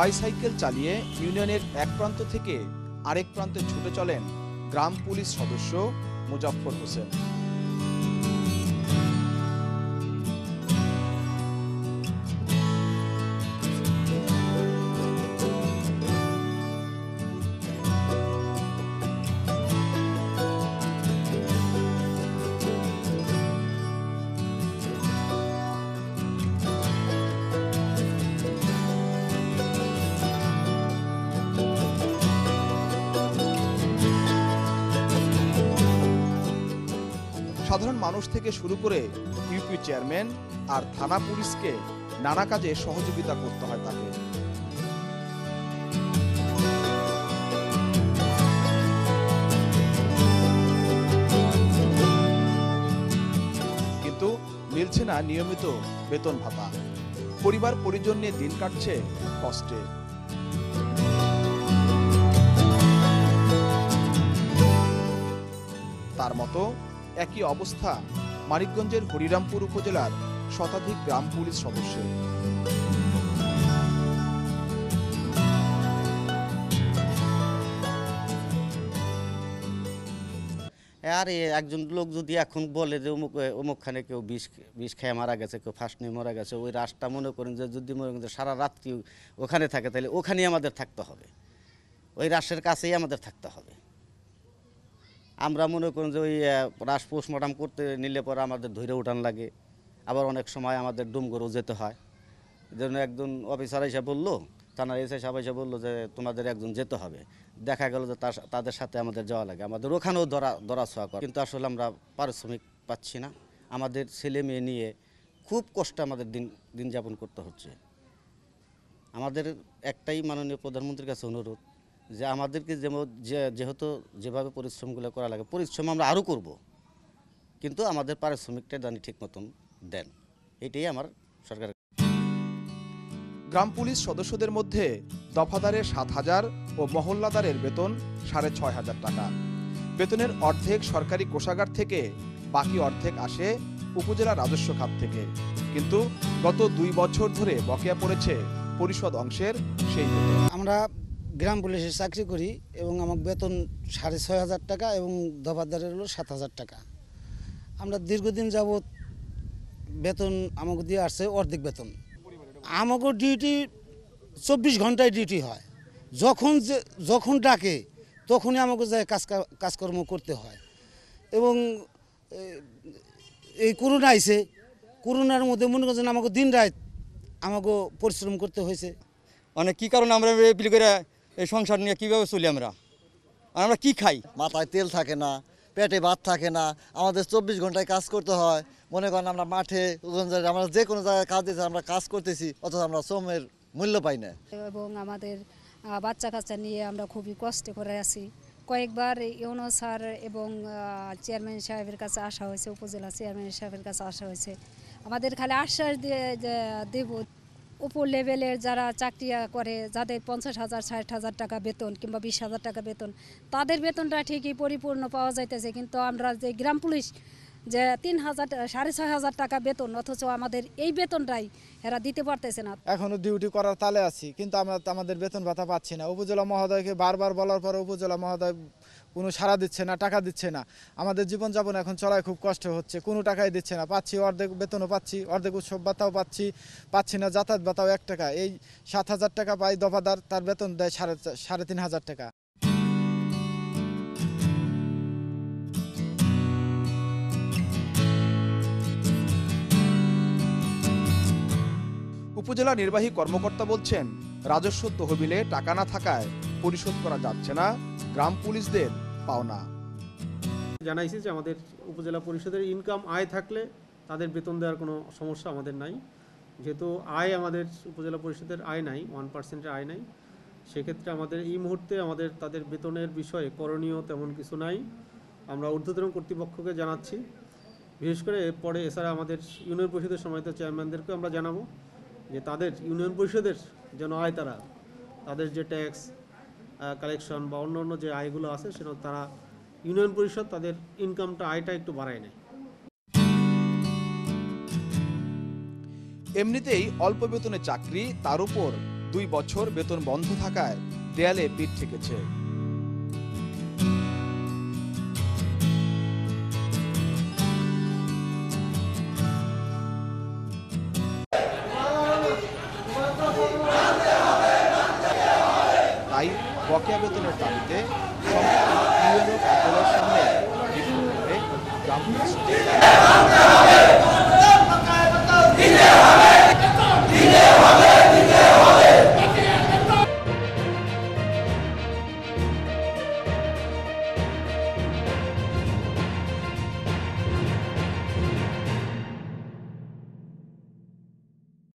Bicycle চালিয়ে ইউনিয়নের এক প্রান্ত থেকে আরেক প্রান্তে ছুটে চলেন গ্রাম পুলিশ সদস্য মুজাফর হোসেন। সাধারণ মানুষ থেকে শুরু করে ইউপি চেয়ারম্যান আর থানা পুলিশকে নানা কাজে সহযোগিতা করতে হয় তাকে। কিন্তু মিলছে না নিয়মিত বেতন ভাতা। পরিবার পরিজন নিয়ে দিন কাটছে কষ্টে। তার মতো একই অবস্থা মানিকগঞ্জের হরিরামপুর উপজেলার শতাধিক গ্রাম পুলিশ সদস্যের। আর, একজন লোক যদি এখন বলে যে অমুক, অমুকখানে কেউ বিষ বিষ খেয়ে মারা গেছে, কেউ ফাঁস নিয়ে মারা গেছে, ওই রাসটা মনে করেন যে যদি মনে করেন সারা রাত্রি ওখানে থাকে, তাহলে ওখানেই আমাদের থাকতে হবে। ওই রাসের কাছেই আমাদের থাকতে হবে। আমরা মনে করেন যে ওই রাস পোস্টমর্টম করতে নিলে পরে আমাদের ধৈর্য উঠান লাগে। আবার অনেক সময় আমাদের ডুমগড়ও যেতে হয়। যেন একজন অফিসার এসে বলল, থানার এসে সাহেব এসে বলল যে, তোমাদের একজন যেতে হবে। দেখা গেল যে তার তাদের সাথে আমাদের যাওয়া লাগে। আমাদের ওখানেও ধরা ধরা ছোঁয়া করে। কিন্তু আসলে আমরা পারিশ্রমিক পাচ্ছি না। আমাদের ছেলে মেয়ে নিয়ে খুব কষ্টে আমাদের দিন দিন যাপন করতে হচ্ছে। আমাদের একটাই মাননীয় প্রধানমন্ত্রীর কাছে অনুরোধ যে আমাদেরকে যেমন যে যেহেতু যেভাবে পরিশ্রমগুলো করা লাগে পরিশ্রম আমরা আরও করব। কিন্তু আমাদের পারিশ্রমিকটা জানি ঠিক মতন দেন। এটাই আমার সরকারের গ্রাম পুলিশ সদস্যদের মধ্যে দফাদারের সাত হাজার ও মহল্লাদারের বেতন সাড়ে ছয় হাজার টাকা। বেতনের অর্ধেক সরকারি কোষাগার থেকে বাকি অর্ধেক আসে উপজেলা রাজস্ব খাত থেকে। কিন্তু গত দুই বছর ধরে বকেয়া পড়েছে পরিষদ অংশের সেই আমরা গ্রাম পুলিশে চাকরি করি এবং আমার বেতন সাড়ে ছয় হাজার টাকা এবং দফাদারের হলো সাত হাজার টাকা। আমরা দীর্ঘদিন যাবৎ বেতন আমাকে দিয়ে আসছে অর্ধেক বেতন। আমাকে ডিউটি চব্বিশ ঘন্টায় ডিউটি হয়। যখন যে, যখন ডাকে, তখনই আমাকে যায় কাজ কাজকর্ম করতে হয়। এবং এই করোনা আইসে করোনার মধ্যে মনে করছেন আমাকে দিন রাত আমাকে পরিশ্রম করতে হয়েছে। মানে কি কারণে আমরা বিলি করে এই সংসার নিয়ে কীভাবে চলি আমরা? আর আমরা কী খাই? মাথায় তেল থাকে না পেটে ভাত থাকে না আমাদের চব্বিশ ঘন্টায় কাজ করতে হয়। মনে করেন আমরা মাঠে আমরা যে কোনো জায়গায় কাজ দিতে আমরা কাজ করতেছি অথচ আমরা শ্রমের মূল্য পাই না। এবং আমাদের বাচ্চা কাচ্চা নিয়ে আমরা খুবই কষ্ট করে আছি। কয়েকবার ইউনো স্যার এবং চেয়ারম্যান সাহেবের কাছে আসা হয়েছে উপজেলা চেয়ারম্যান সাহেবের কাছে আসা হয়েছে। আমাদের খালি আশ্বাস দিয়ে দেব উপর লেভেলের যারা চাকরি করে, যাদের পঞ্চাশ হাজার, ষাট হাজার টাকা বেতন কিংবা বিশ হাজার টাকা বেতন, তাদের বেতনটা ঠিকই পরিপূর্ণ পাওয়া যাইতেছে। কিন্তু আমরা যে গ্রাম পুলিশ যে তিন হাজার, সাড়ে ছয় হাজার টাকা বেতন, অথচ আমাদের এই বেতনটাই এরা দিতে পারতেছে না। এখনও ডিউটি করার তালে আছি, কিন্তু আমরা আমাদের বেতন ভাতা পাচ্ছি না। উপজেলা মহোদয়কে বারবার বলার পর উপজেলা মহোদয় কোনো সাড়া দিচ্ছে না, টাকা দিচ্ছে না। আমাদের জীবনযাপন এখন চলায় খুব কষ্ট হচ্ছে। কোনো টাকাই দিচ্ছে না। পাচ্ছি অর্ধেক বেতনও পাচ্ছি, অর্ধেক উৎসব ভাতাও পাচ্ছি পাচ্ছি না যাতায়াত ভাতাও এক টাকা। এই সাত হাজার টাকা পাই দফাদার, তার বেতন দেয় সাড়ে সাড়ে তিন হাজার টাকা। উপজেলা নির্বাহী কর্মকর্তা বলছেন, রাজস্ব তহবিলে টাকা না থাকায় পরিশোধ করা যাচ্ছে না। গ্রাম পুলিশদের পাওনা। জানাইছি যে আমাদের উপজেলা পরিষদের ইনকাম আয় থাকলে তাদের বেতন দেওয়ার কোনো সমস্যা আমাদের নাই। যেহেতু আয় আমাদের উপজেলা পরিষদের আয় নাই ওয়ান পার্সেন্টের আয় নাই, সেক্ষেত্রে আমাদের এই মুহূর্তে আমাদের তাদের বেতনের বিষয়ে করণীয় তেমন কিছু নাই। আমরা ঊর্ধ্বতন কর্তৃপক্ষকে জানাচ্ছি। বিশেষ করে পরে এছাড়া আমাদের ইউনিয়ন পরিষদের সম্মানিত চেয়ারম্যানদেরকেও আমরা জানাব যে তাদের ইউনিয়ন পরিষদের যেন আয় তারা, তাদের যে ট্যাক্স কালেকশন বা অন্য অন্য যে আয়গুলো আছে, সেটা তারা ইউনিয়ন পরিষদ তাদের ইনকামটা আয়টা একটু বাড়ায় নেয়। এমনিতেই অল্প বেতনে চাকরি, তার উপর দুই বছর বেতন বন্ধ থাকায় দেয়ালে পিঠ ঠেকেছে। Mentira!